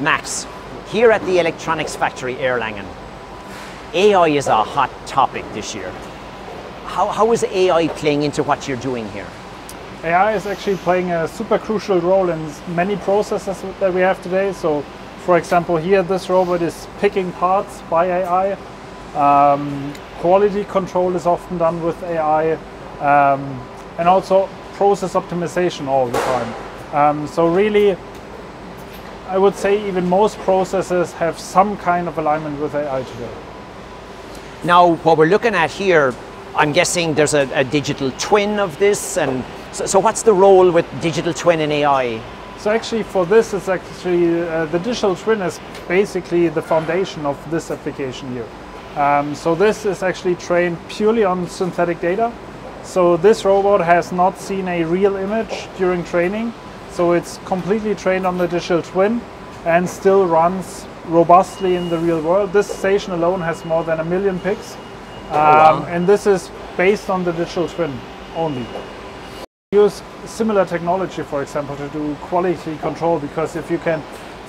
Max, here at the Electronics Factory Erlangen, AI is a hot topic this year. How, how is AI playing into what you're doing here? AI is actually playing a super crucial role in many processes that we have today. So, for example, here this robot is picking parts by AI. Um, quality control is often done with AI, um, and also process optimization all the time. Um, so really, I would say even most processes have some kind of alignment with AI today. Now, what we're looking at here, I'm guessing there's a, a digital twin of this, and so, so, what's the role with digital twin and AI? So actually, for this, it's actually uh, the digital twin is basically the foundation of this application here. Um, so this is actually trained purely on synthetic data. So this robot has not seen a real image during training. So it's completely trained on the digital twin and still runs robustly in the real world. This station alone has more than a million picks. Um, oh, wow. And this is based on the digital twin only. Use similar technology, for example, to do quality control because if you can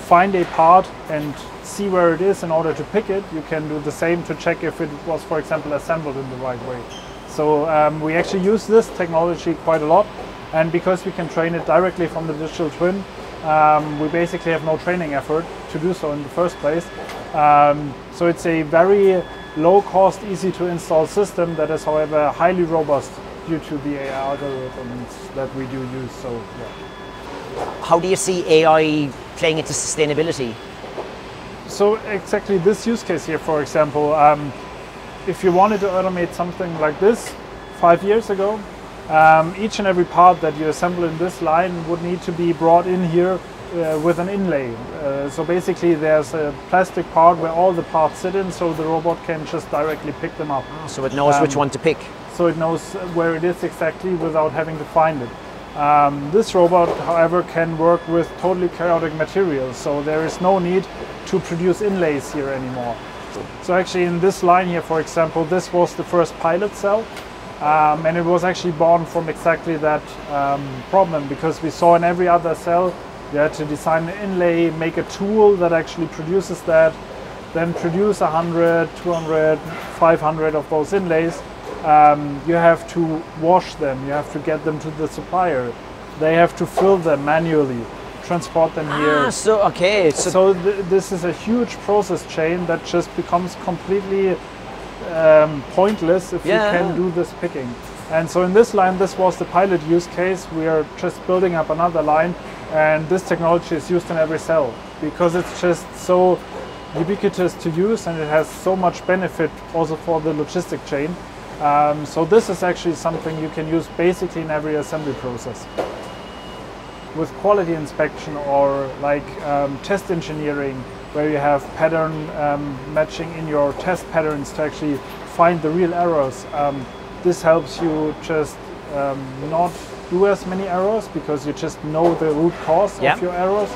find a part and see where it is in order to pick it, you can do the same to check if it was, for example, assembled in the right way. So um, we actually use this technology quite a lot. And because we can train it directly from the digital twin, um, we basically have no training effort to do so in the first place. Um, so it's a very low cost, easy to install system that is, however, highly robust due to the AI algorithms that we do use. So, yeah. How do you see AI playing into sustainability? So exactly this use case here, for example, um, if you wanted to automate something like this five years ago, um, each and every part that you assemble in this line would need to be brought in here uh, with an inlay. Uh, so basically there's a plastic part where all the parts sit in so the robot can just directly pick them up. Oh, so it knows um, which one to pick. So it knows where it is exactly without having to find it. Um, this robot, however, can work with totally chaotic materials, so there is no need to produce inlays here anymore. So actually in this line here, for example, this was the first pilot cell, um, and it was actually born from exactly that um, problem because we saw in every other cell you had to design an inlay, make a tool that actually produces that, then produce 100, 200, 500 of those inlays, um, you have to wash them, you have to get them to the supplier. They have to fill them manually, transport them ah, here. So okay. So, so th this is a huge process chain that just becomes completely um, pointless if yeah. you can do this picking. And so in this line, this was the pilot use case. We are just building up another line, and this technology is used in every cell because it's just so ubiquitous to use and it has so much benefit also for the logistic chain um, so this is actually something you can use basically in every assembly process. With quality inspection or like um, test engineering, where you have pattern um, matching in your test patterns to actually find the real errors, um, this helps you just um, not do as many errors because you just know the root cause of your errors.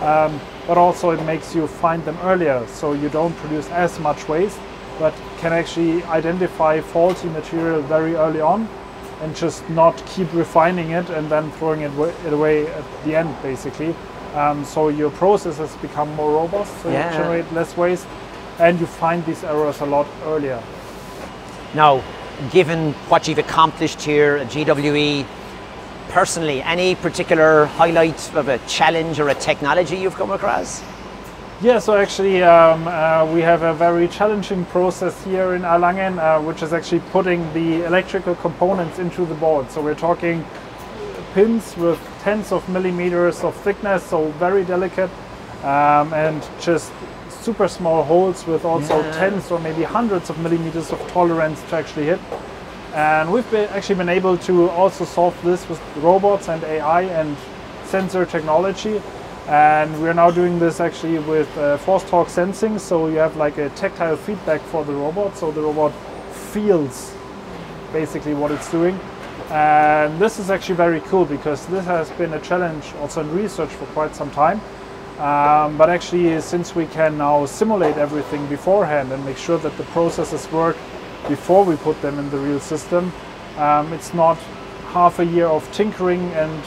Um, but also it makes you find them earlier so you don't produce as much waste but can actually identify faulty material very early on and just not keep refining it and then throwing it, it away at the end basically. Um, so your processes become more robust, so yeah. you generate less waste and you find these errors a lot earlier. Now, given what you've accomplished here at GWE, personally, any particular highlights of a challenge or a technology you've come across? Yeah, so actually um, uh, we have a very challenging process here in Erlangen, uh, which is actually putting the electrical components into the board. So we're talking pins with tens of millimeters of thickness, so very delicate, um, and just super small holes with also yeah. tens or maybe hundreds of millimeters of tolerance to actually hit. And we've been actually been able to also solve this with robots and AI and sensor technology. And we're now doing this actually with uh, force torque sensing. So you have like a tactile feedback for the robot. So the robot feels basically what it's doing. And this is actually very cool because this has been a challenge also in research for quite some time. Um, but actually, since we can now simulate everything beforehand and make sure that the processes work before we put them in the real system, um, it's not half a year of tinkering and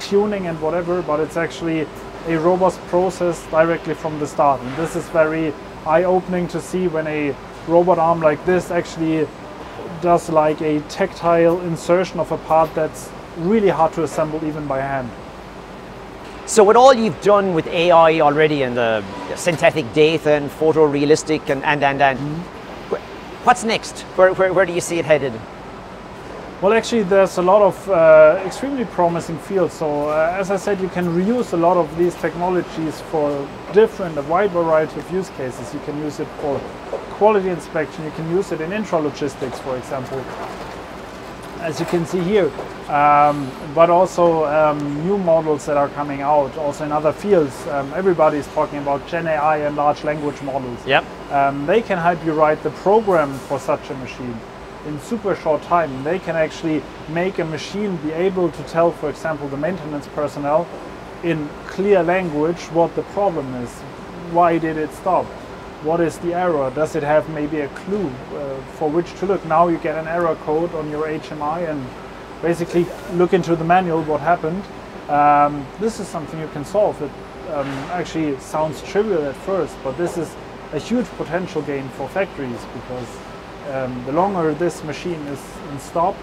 tuning and whatever, but it's actually a robust process directly from the start. And this is very eye-opening to see when a robot arm like this actually does like a tactile insertion of a part that's really hard to assemble even by hand. So with all you've done with AI already and the synthetic data and photorealistic and and and, and mm-hmm. what's next? Where, where, where do you see it headed? Well, actually, there's a lot of uh, extremely promising fields. So, uh, as I said, you can reuse a lot of these technologies for different, a wide variety of use cases. You can use it for quality inspection. You can use it in intralogistics, for example, as you can see here. Um, but also um, new models that are coming out, also in other fields. Um, everybody is talking about Gen AI and large language models. Yep. Um, they can help you write the program for such a machine in super short time. They can actually make a machine be able to tell, for example, the maintenance personnel in clear language what the problem is. Why did it stop? What is the error? Does it have maybe a clue uh, for which to look? Now you get an error code on your HMI and basically look into the manual what happened. Um, this is something you can solve. It um, actually sounds trivial at first, but this is a huge potential gain for factories because um, the longer this machine is in stop,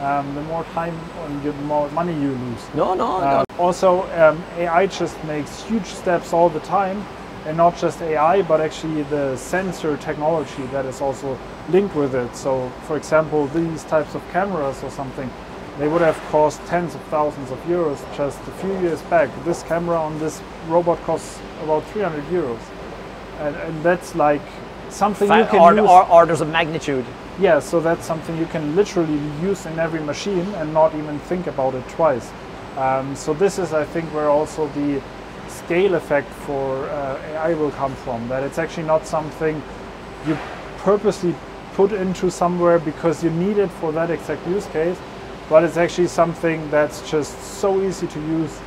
um, the more time and the more money you lose. No, no, uh, no. Also, um, AI just makes huge steps all the time, and not just AI, but actually the sensor technology that is also linked with it. So, for example, these types of cameras or something, they would have cost tens of thousands of euros just a few years back. This camera on this robot costs about 300 euros, and, and that's like something you can or, use. Or orders of magnitude. Yeah, so that's something you can literally use in every machine and not even think about it twice. Um, so this is, I think, where also the scale effect for uh, AI will come from. That it's actually not something you purposely put into somewhere because you need it for that exact use case, but it's actually something that's just so easy to use,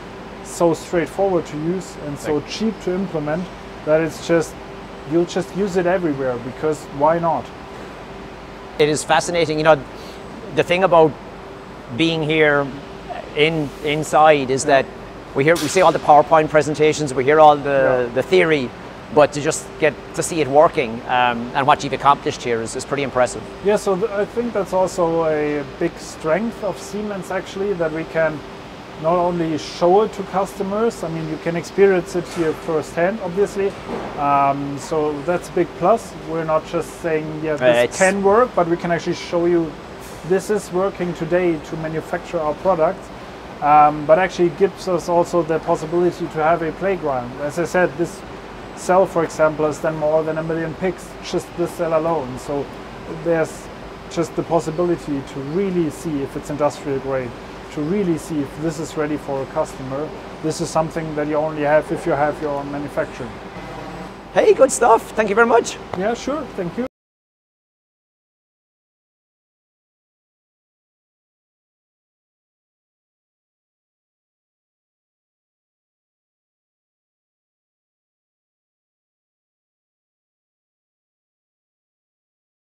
so straightforward to use, and so cheap to implement that it's just you'll just use it everywhere because why not? It is fascinating. You know, the thing about being here in inside is yeah. that we hear we see all the PowerPoint presentations, we hear all the, yeah. the theory, but to just get to see it working um, and what you've accomplished here is, is pretty impressive. Yeah, so th- I think that's also a big strength of Siemens actually that we can not only show it to customers, I mean, you can experience it here firsthand, obviously. Um, so that's a big plus. We're not just saying, yeah, this can work, but we can actually show you this is working today to manufacture our product. Um, but actually gives us also the possibility to have a playground. As I said, this cell, for example, has done more than a million picks, just this cell alone. So there's just the possibility to really see if it's industrial grade to really see if this is ready for a customer. This is something that you only have if you have your own manufacturing. Hey, good stuff. Thank you very much. Yeah, sure. Thank you.